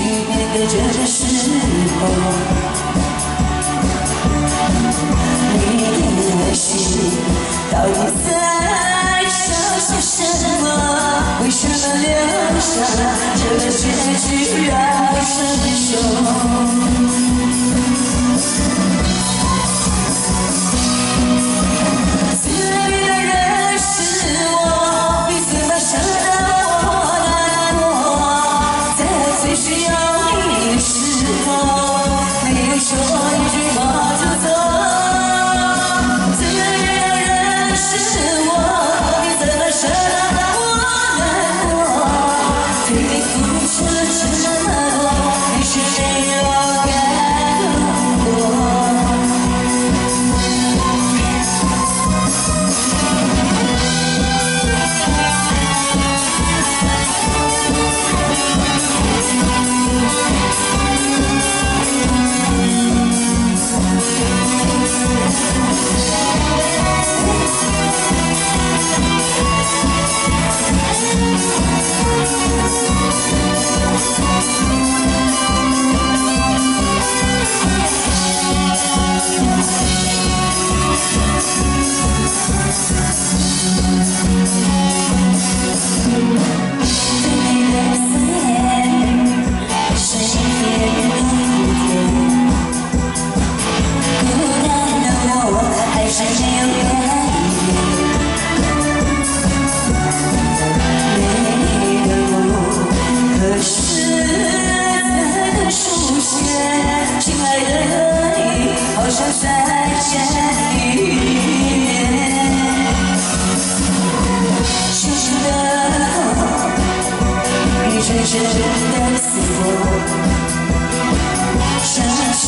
雨点的这个时候？你的内心到底在想些什么为什么留下这个结局让我承受想再见一面深深的耳一阵阵地撕破心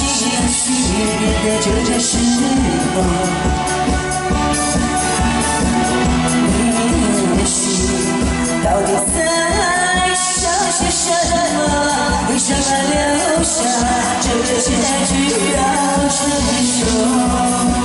起了的这件事这结局要趁早